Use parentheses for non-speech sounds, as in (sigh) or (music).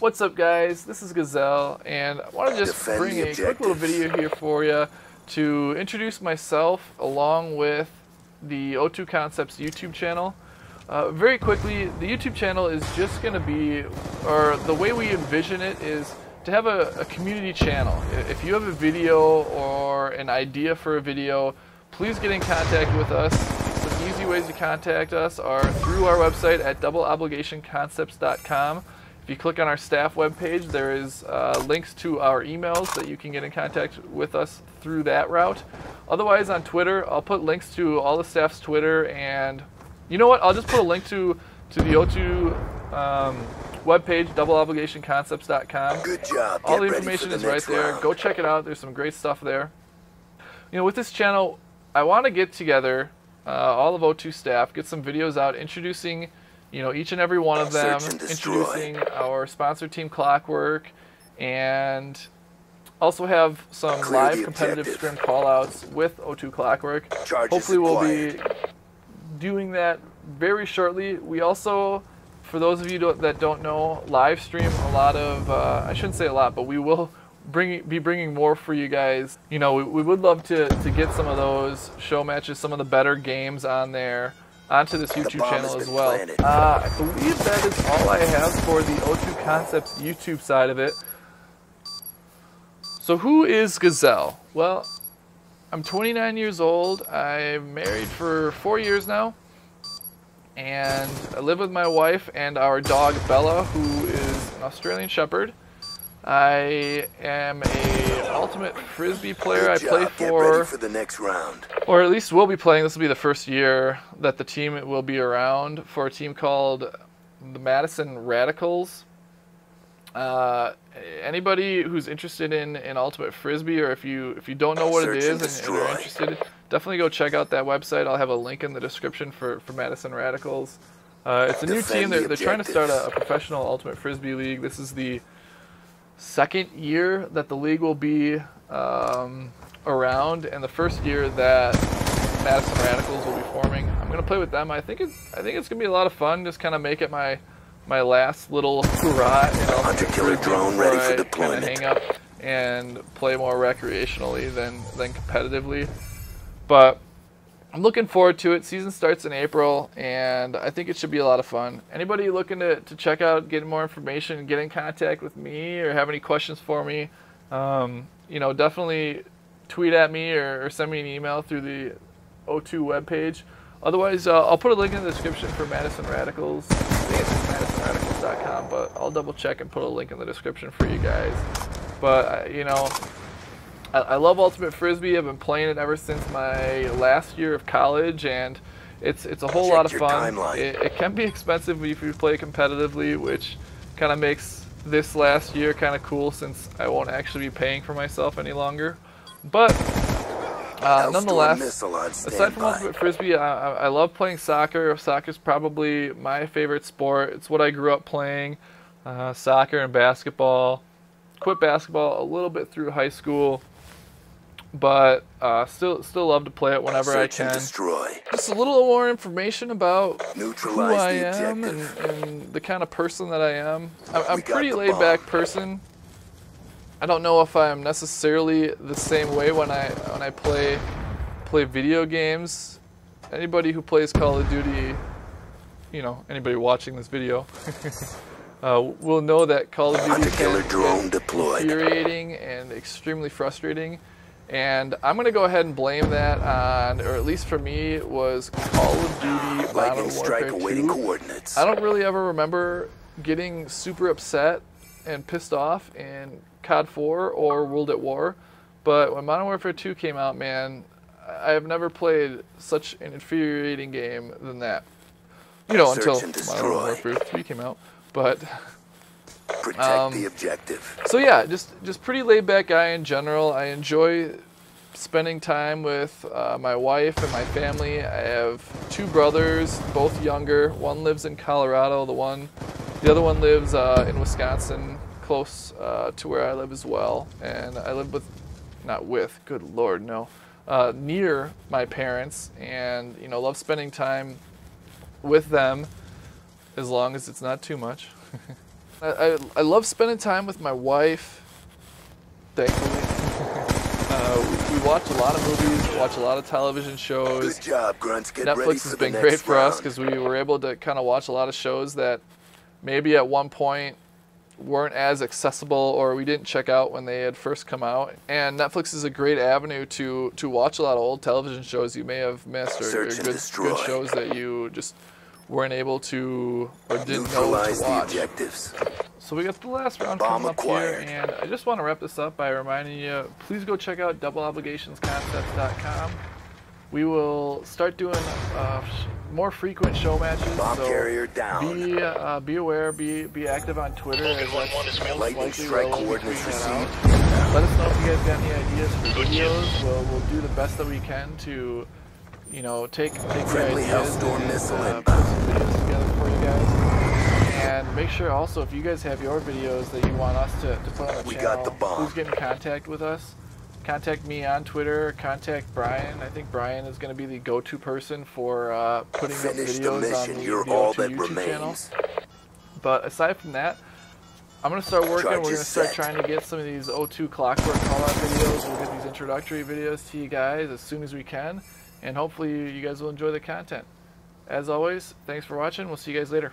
What's up, guys? This is Gazelle, and I want to just bring a quick little video here for you to introduce myself along with the O2 Concepts YouTube channel. Uh, very quickly, the YouTube channel is just going to be, or the way we envision it is to have a, a community channel. If you have a video or an idea for a video, please get in contact with us. Some easy ways to contact us are through our website at doubleobligationconcepts.com. If you click on our staff webpage, there is uh, links to our emails that you can get in contact with us through that route. Otherwise, on Twitter, I'll put links to all the staff's Twitter, and you know what? I'll just put a link to to the O2 um, webpage, doubleobligationconcepts.com. Good job. All Get the information the is right there. round. Go check it out. There's some great stuff there. You know, with this channel, I want to get together uh, all of O2 staff, get some videos out introducing, you know, each and every one of them, Search and destroy. introducing our sponsor team Clockwork, and also have some Clear live competitive objective. scrim callouts with O2 Clockwork. Charges Hopefully, we'll be doing that very shortly. We also, for those of you don't- that don't know, live stream a lot of. Uh, I shouldn't say a lot, but we will bring be bringing more for you guys. You know, we, we would love to to get some of those show matches, some of the better games on there onto this YouTube channel as well. Uh, I believe that is all I have for the O2 Concepts YouTube side of it. So who is Gazelle? Well, I'm 29 years old. I'm married for four years now, and I live with my wife and our dog Bella, who is an Australian Shepherd. I am a ultimate frisbee player. I play job. For for the next round. or at least we'll be playing. This will be the first year that the team will be around for a team called the Madison Radicals. Uh, anybody who's interested in, in ultimate frisbee, or if you if you don't know what it Search and and, you're interested, definitely go check out that website. I'll have a link in the description for for Madison Radicals. Uh, it's a new team. They're, the they're trying to start a, a professional ultimate frisbee league. This is the second year that the league will be um, around, and the first year that Madison Radicals will be forming. I'm gonna play with them. I think it's I think it's gonna be a lot of fun. Just kind of make it my my last little hurrah. You know, Hunter-killer drone ready for deployment. Hang up and play more recreationally than than competitively, but. I'm looking forward to it. Season starts in April, and I think it should be a lot of fun. Anybody looking to, to check out, get more information, get in contact with me, or have any questions for me, um, you know, definitely tweet at me or, or send me an email through the O2 webpage. Otherwise, uh, I'll put a link in the description for Madison Radicals. I think it's madisonradicals.com, but I'll double check and put a link in the description for you guys. But, uh, you know, I, I love Ultimate Frisbee. I've been playing it ever since my last year of college, and it's it's a whole Check lot of fun. It, it can be expensive if you play competitively, which kind of makes this last year kind of cool since I won't actually be paying for myself any longer. But uh, nonetheless, aside from ultimate frisbee, I, I, I love playing soccer. Soccer's probably my favorite sport. It's what I grew up playing. Uh, soccer and basketball. Quit basketball a little bit through high school, but uh, still still love to play it whenever Search I can. destroy. Just a little more information about who I am and, and the kind of person that I am. I'm, I'm We pretty laid back person. I don't know if I'm necessarily the same way when I when I play play video games. Anybody who plays Call of Duty, you know, anybody watching this video, (laughs) uh, will know that Call of Duty can get infuriating and extremely frustrating. And I'm gonna go ahead and blame that on, or at least for me, it was Call of Duty ah, Modern Lightning strike Warfare awaiting 2. coordinates. I don't really ever remember getting super upset and pissed off in COD 4 or World at War, but when Modern Warfare 2 came out, man, I have never played such an infuriating game than that. You know, until Modern. Warfare 3 came out. But (laughs) Protect um, the objective. so yeah, just just pretty laid back guy in general. I enjoy spending time with uh, my wife and my family. I have two brothers, both younger. One lives in Colorado. The one, the other one lives uh, in Wisconsin, close uh, to where I live as well. And I live with, not with, good lord, no, uh, near my parents, and you know, love spending time with them, as long as it's not too much. (laughs) I, I, I love spending time with my wife. Thankfully, (laughs) uh, we, we watch a lot of movies, watch a lot of television shows. Good job, Grunts. Get Netflix for has been next great for us because we were able to kind of watch a lot of shows that maybe at one point weren't as accessible or we didn't check out when they had first come out. And Netflix is a great avenue to to watch a lot of old television shows you may have missed or, or good, good shows that you just weren't able to or didn't know Neutralize to the objectives. So we got the last round Bomb coming up acquired. here, and I just want to wrap this up by reminding you, please go check out doubleobligationsconcepts.com. We will start doing uh, more frequent show matches. Bomb so carrier down. Be uh, be aware, be be active on Twitter. As that's most Lightning likely strike where we'll be coordinates received. Let us know if you guys got any ideas for videos. We'll, we'll do the best that we can to, you know, take take your ideas and missile uh, put some videos together for you guys. And make sure also if you guys have your videos that you want us to, to put on the We channel, got the bomb. please get in contact with us. Contact me on Twitter. Contact Brian. I think Brian is going to be the go-to person for uh, putting up Finish the videos on mission. the, You're all O2 that YouTube channel. remains. But aside from that, I'm gonna start working. We're gonna start set. trying to get some of these O2 clockwork call out videos. We'll get these introductory videos to you guys as soon as we can, and hopefully you guys will enjoy the content. As always, thanks for watching. We'll see you guys later.